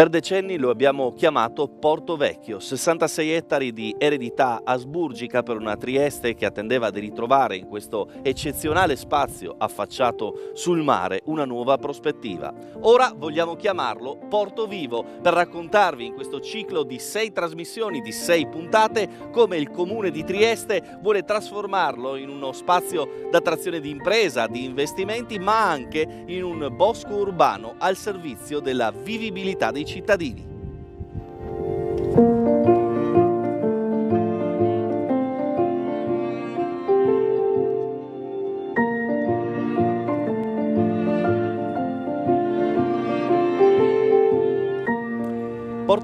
Per decenni lo abbiamo chiamato Porto Vecchio, 66 ettari di eredità asburgica per una Trieste che attendeva di ritrovare in questo eccezionale spazio affacciato sul mare una nuova prospettiva. Ora vogliamo chiamarlo Porto Vivo per raccontarvi in questo ciclo di sei trasmissioni, di sei puntate, come il comune di Trieste vuole trasformarlo in uno spazio d'attrazione di impresa, di investimenti, ma anche in un bosco urbano al servizio della vivibilità dei dei cittadini.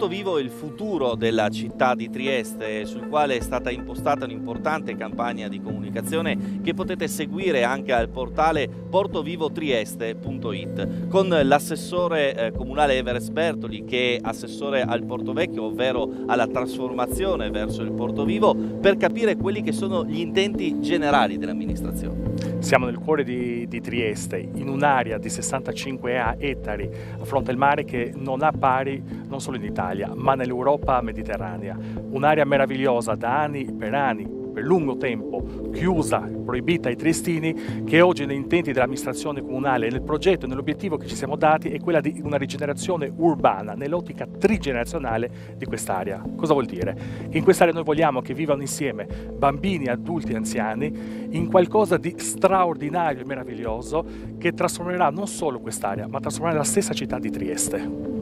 Porto Vivo il futuro della città di Trieste, sul quale è stata impostata un'importante campagna di comunicazione che potete seguire anche al portale portovivotrieste.it con l'assessore eh, comunale Everest Bertoli che è assessore al Porto Vecchio, ovvero alla trasformazione verso il Porto Vivo, per capire quelli che sono gli intenti generali dell'amministrazione. Siamo nel cuore di, di, Trieste, in un'area di 65 ettari a fronte al mare che non ha pari non solo in Italia, ma nell'Europa mediterranea. Un'area meravigliosa da anni per anni, per lungo tempo chiusa, proibita ai triestini, che oggi nei intenti dell'amministrazione comunale, nel progetto e nell'obiettivo che ci siamo dati è quella di una rigenerazione urbana, nell'ottica trigenerazionale di quest'area. Cosa vuol dire? Che in quest'area noi vogliamo che vivano insieme bambini, adulti e anziani in qualcosa di straordinario e meraviglioso che trasformerà non solo quest'area, ma trasformerà la stessa città di Trieste.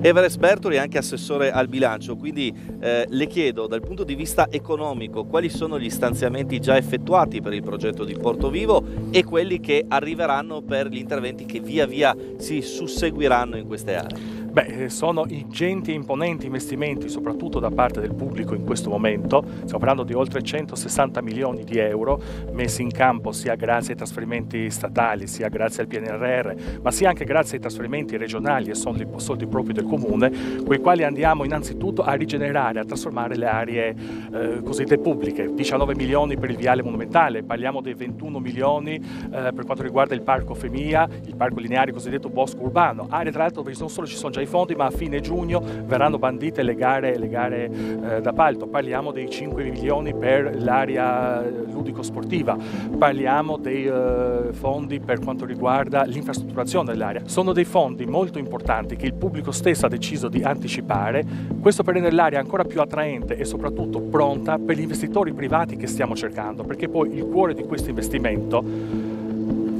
Everest Bertoli è anche assessore al bilancio, quindi eh, le chiedo dal punto di vista economico quali sono gli stanziamenti già effettuati per il progetto di Porto Vivo e quelli che arriveranno per gli interventi che via via si susseguiranno in queste aree. Beh, eh, sono ingenti e imponenti investimenti, soprattutto da parte del pubblico in questo momento. Stiamo parlando di oltre 160 milioni di euro messi in campo sia grazie ai trasferimenti statali, sia grazie al PNRR, ma sia anche grazie ai trasferimenti regionali e soldi, soldi propri del comune, con i quali andiamo innanzitutto a rigenerare, a trasformare le aree eh, cosiddette pubbliche. 19 milioni per il viale monumentale, parliamo dei 21 milioni eh, per quanto riguarda il parco Femia, il parco lineare cosiddetto bosco urbano, aree tra l'altro dove non solo ci sono già i fondi, ma a fine giugno verranno bandite le gare, le gare eh, d'appalto. Parliamo dei 5 milioni per l'area ludico-sportiva, parliamo dei eh, fondi per quanto riguarda l'infrastrutturazione dell'area. Sono dei fondi molto importanti che il pubblico stesso ha deciso di anticipare, questo per rendere l'area ancora più attraente e soprattutto pronta per gli investitori privati che stiamo cercando, perché poi il cuore di questo investimento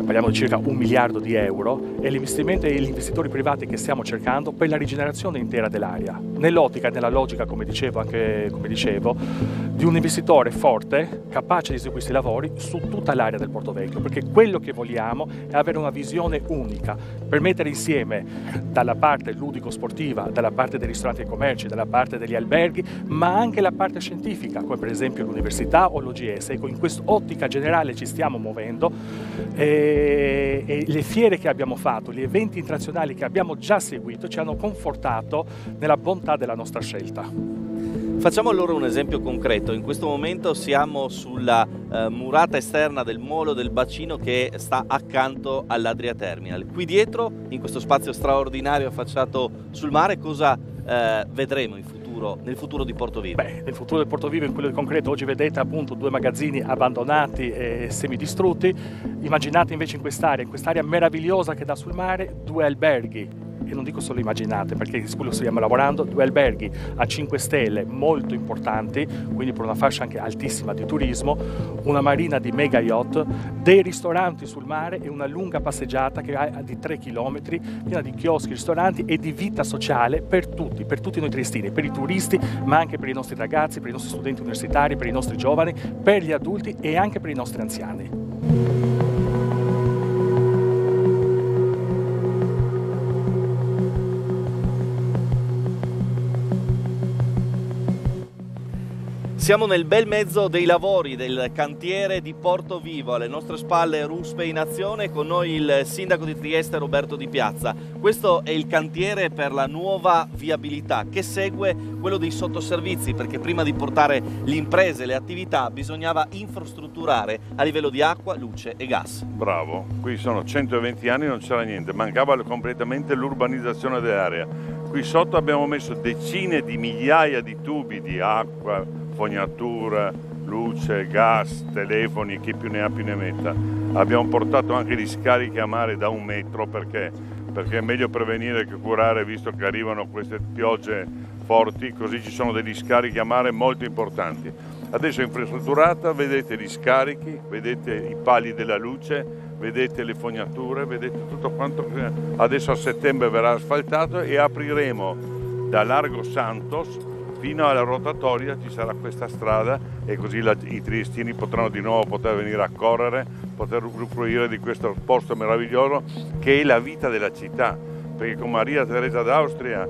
parliamo di circa un miliardo di euro, e gli investitori privati che stiamo cercando per la rigenerazione intera dell'area. Nell'ottica e nella logica, come dicevo, anche, come dicevo, di un investitore forte, capace di eseguire questi lavori su tutta l'area del Porto Vecchio, perché quello che vogliamo è avere una visione unica, per mettere insieme dalla parte ludico-sportiva, dalla parte dei ristoranti e commerci, dalla parte degli alberghi, ma anche la parte scientifica, come per esempio l'università o l'OGS. Ecco, in quest'ottica generale ci stiamo muovendo. E e, le fiere che abbiamo fatto, gli eventi internazionali che abbiamo già seguito ci hanno confortato nella bontà della nostra scelta. Facciamo allora un esempio concreto. In questo momento siamo sulla eh, murata esterna del molo del bacino che sta accanto all'Adria Terminal. Qui dietro, in questo spazio straordinario affacciato sul mare, cosa eh, vedremo in futuro? Futuro, nel futuro di Porto Vivo? Beh, nel futuro di Porto Vivo, in quello di concreto, oggi vedete appunto due magazzini abbandonati e semidistrutti. Immaginate invece in quest'area, in quest'area meravigliosa che dà sul mare, due alberghi e non dico solo immaginate perché su quello stiamo lavorando, due alberghi a 5 stelle molto importanti, quindi per una fascia anche altissima di turismo, una marina di mega yacht, dei ristoranti sul mare e una lunga passeggiata che ha di 3 km, piena di chioschi, ristoranti e di vita sociale per tutti, per tutti noi triestini, per i turisti, ma anche per i nostri ragazzi, per i nostri studenti universitari, per i nostri giovani, per gli adulti e anche per i nostri anziani. Siamo nel bel mezzo dei lavori del cantiere di Porto Vivo, alle nostre spalle Ruspe in azione, con noi il sindaco di Trieste Roberto Di Piazza. Questo è il cantiere per la nuova viabilità che segue quello dei sottoservizi, perché prima di portare le imprese, le attività, bisognava infrastrutturare a livello di acqua, luce e gas. Bravo, qui sono 120 anni non c'era niente, mancava completamente l'urbanizzazione dell'area Qui sotto abbiamo messo decine di migliaia di tubi di acqua, fognatura, luce, gas, telefoni, chi più ne ha più ne metta. Abbiamo portato anche gli scarichi a mare da un metro perché, perché è meglio prevenire che curare visto che arrivano queste piogge forti, così ci sono degli scarichi a mare molto importanti. Adesso è infrastrutturata, vedete gli scarichi, vedete i pali della luce, vedete le fognature, vedete tutto quanto adesso a settembre verrà asfaltato e apriremo da Largo Santos fino alla rotatoria ci sarà questa strada e così la, i triestini potranno di nuovo poter venire a correre, poter usufruire di questo posto meraviglioso che è la vita della città, perché con Maria Teresa d'Austria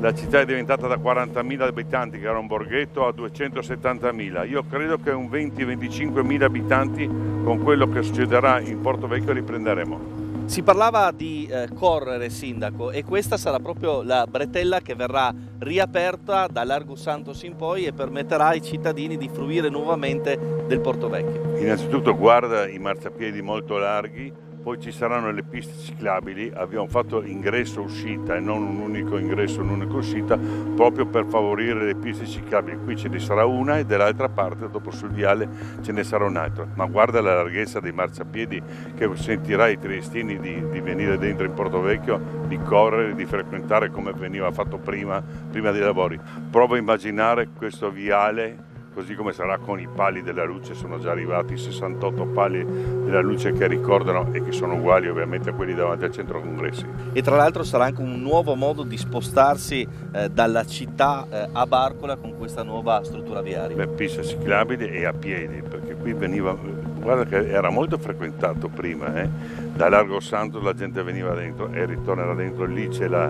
la città è diventata da 40.000 abitanti, che era un borghetto, a 270.000. Io credo che un 20-25.000 abitanti con quello che succederà in Porto Vecchio li prenderemo. Si parlava di eh, correre, Sindaco, e questa sarà proprio la bretella che verrà riaperta da Largo Santos in poi e permetterà ai cittadini di fruire nuovamente del Porto Vecchio. Innanzitutto guarda i marciapiedi molto larghi, poi ci saranno le piste ciclabili, abbiamo fatto ingresso-uscita e non un unico ingresso, un'unica uscita, proprio per favorire le piste ciclabili. Qui ce ne sarà una e dall'altra parte, dopo sul viale, ce ne sarà un'altra. Ma guarda la larghezza dei marciapiedi che sentirà i triestini di, di, venire dentro in Porto Vecchio, di correre, di frequentare come veniva fatto prima, prima dei lavori. Prova a immaginare questo viale così come sarà con i pali della luce, sono già arrivati 68 pali della luce che ricordano e che sono uguali ovviamente a quelli davanti al centro congressi. E tra l'altro sarà anche un nuovo modo di spostarsi eh, dalla città eh, a Barcola con questa nuova struttura viaria. Beh, piste ciclabili e a piedi, perché qui veniva, guarda che era molto frequentato prima, eh? da Largo Santo la gente veniva dentro e ritornerà dentro, lì c'è la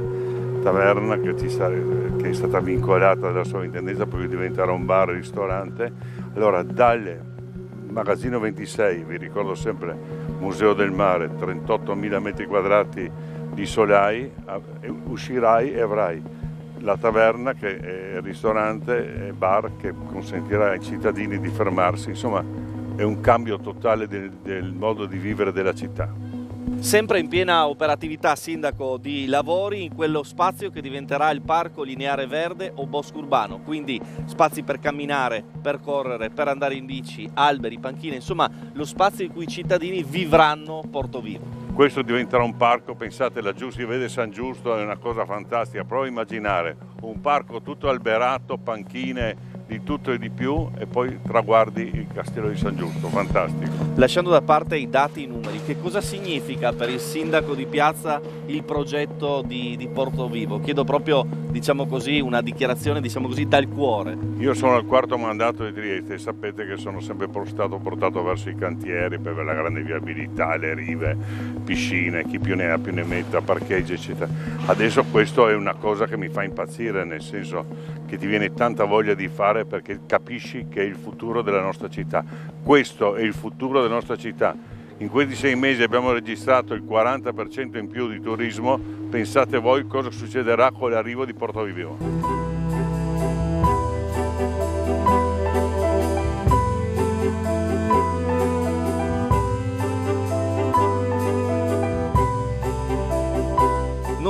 taverna che, sta, che, è stata vincolata dalla sovrintendenza per diventare un bar ristorante. Allora dal magazzino 26, vi ricordo sempre Museo del Mare, 38.000 metri quadrati di solai, uscirai e avrai la taverna che è ristorante e bar che consentirà ai cittadini di fermarsi, insomma è un cambio totale del, del modo di vivere della città. Sempre in piena operatività sindaco di lavori in quello spazio che diventerà il parco lineare verde o bosco urbano, quindi spazi per camminare, per correre, per andare in bici, alberi, panchine, insomma lo spazio in cui i cittadini vivranno Porto Vivo. Questo diventerà un parco, pensate laggiù si vede San Giusto, è una cosa fantastica, prova a immaginare un parco tutto alberato, panchine, di tutto e di più e poi traguardi il castello di San Giusto, fantastico. Lasciando da parte i dati e i numeri, che cosa significa per il sindaco di piazza il progetto di, di Porto Vivo? Chiedo proprio, diciamo così, una dichiarazione diciamo così, dal cuore. Io sono al quarto mandato di Trieste e sapete che sono sempre stato portato verso i cantieri per la grande viabilità, le rive, piscine, chi più ne ha più ne metta, parcheggi eccetera. Adesso questo è una cosa che mi fa impazzire, nel senso che ti viene tanta voglia di fare fare perché capisci che è il futuro della nostra città. Questo è il futuro della nostra città. In questi sei mesi abbiamo registrato il 40% in più di turismo, pensate voi cosa succederà con l'arrivo di Porto Vivio.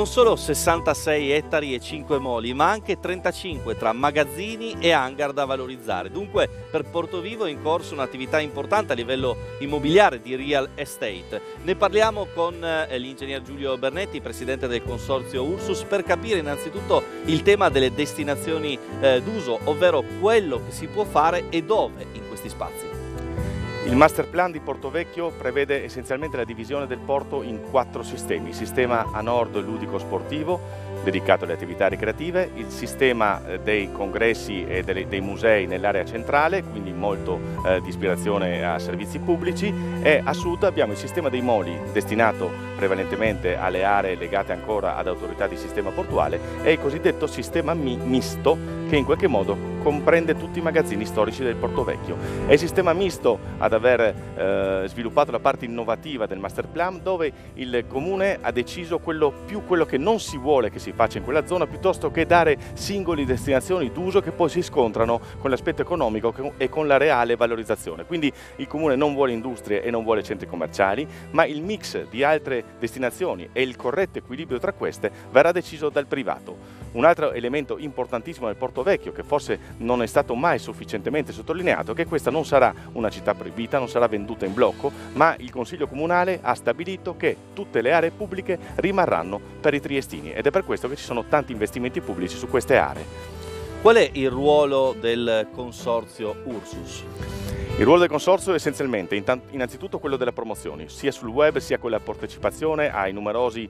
Non solo 66 ettari e 5 moli, ma anche 35 tra magazzini e hangar da valorizzare. Dunque per Portovivo è in corso un'attività importante a livello immobiliare di real estate. Ne parliamo con eh, l'ingegner Giulio Bernetti, presidente del consorzio Ursus, per capire innanzitutto il tema delle destinazioni eh, d'uso, ovvero quello che si può fare e dove in questi spazi. Il master plan di Porto Vecchio prevede essenzialmente la divisione del porto in quattro sistemi. sistema a nord ludico sportivo, dedicato alle attività ricreative, il sistema eh, dei congressi e dei musei nell'area centrale, quindi molto eh, di ispirazione a servizi pubblici, e a sud abbiamo il sistema dei moli, destinato prevalentemente alle aree legate ancora ad autorità di sistema portuale, e il cosiddetto sistema mi misto, che in qualche modo comprende tutti i magazzini storici del Porto Vecchio. È il sistema misto ad aver eh, sviluppato la parte innovativa del master plan dove il comune ha deciso quello, più quello che non si vuole che si faccia in quella zona piuttosto che dare singoli destinazioni d'uso che poi si scontrano con l'aspetto economico e con la reale valorizzazione. Quindi il comune non vuole industrie e non vuole centri commerciali, ma il mix di altre destinazioni e il corretto equilibrio tra queste verrà deciso dal privato. Un altro elemento importantissimo del Porto Vecchio, che forse non è stato mai sufficientemente sottolineato, è che questa non sarà una città proibita, non sarà venduta in blocco, ma il Consiglio Comunale ha stabilito che tutte le aree pubbliche rimarranno per i triestini ed è per questo che ci sono tanti investimenti pubblici su queste aree. Qual è il ruolo del consorzio Ursus? Il ruolo del consorzio è essenzialmente innanzitutto quello delle promozioni, sia sul web sia con la partecipazione ai numerosi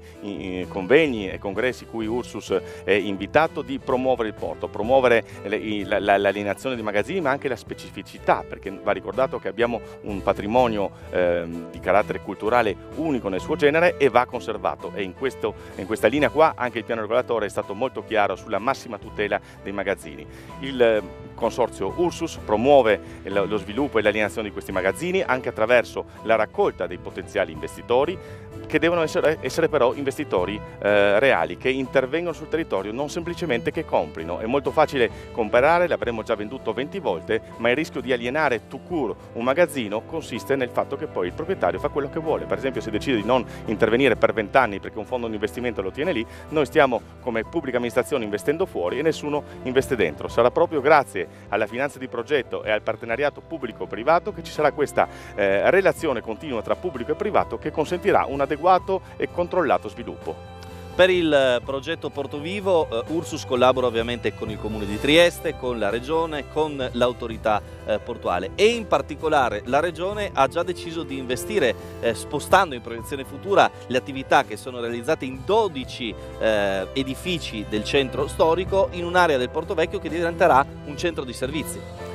convegni e congressi cui Ursus è invitato di promuovere il porto, promuovere l'alienazione di magazzini ma anche la specificità perché va ricordato che abbiamo un patrimonio eh, di carattere culturale unico nel suo genere e va conservato e in, questo, in, questa linea qua anche il piano regolatore è stato molto chiaro sulla massima tutela dei magazzini. Il, consorzio Ursus promuove lo sviluppo e l'alienazione di questi magazzini anche attraverso la raccolta dei potenziali investitori che devono essere, essere però investitori eh, reali, che intervengono sul territorio, non semplicemente che comprino. È molto facile comprare, l'avremmo già venduto 20 volte, ma il rischio di alienare tout court un magazzino consiste nel fatto che poi il proprietario fa quello che vuole. Per esempio se decide di non intervenire per 20 anni perché un fondo di investimento lo tiene lì, noi stiamo come pubblica amministrazione investendo fuori e nessuno investe dentro. Sarà proprio grazie alla finanza di progetto e al partenariato pubblico-privato che ci sarà questa eh, relazione continua tra pubblico e privato che consentirà un adeguato e controllato sviluppo. Per il eh, progetto Porto Vivo eh, Ursus collabora ovviamente con il Comune di Trieste, con la Regione, con l'autorità eh, portuale e in particolare la Regione ha già deciso di investire spostando in proiezione futura le attività che sono realizzate in 12 eh, edifici del centro storico in un'area del Porto Vecchio che diventerà un centro di servizi.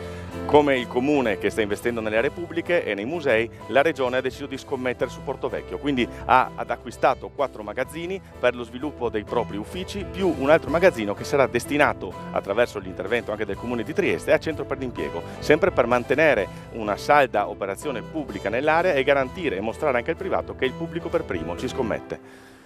Come il comune che sta investendo nelle aree pubbliche e nei musei, la regione ha deciso di scommettere su Porto Vecchio, quindi ha acquistato quattro magazzini per lo sviluppo dei propri uffici, più un altro magazzino che sarà destinato, attraverso l'intervento anche del comune di Trieste, a centro per l'impiego, sempre per mantenere una salda operazione pubblica nell'area e garantire e mostrare anche al privato che il pubblico per primo ci scommette.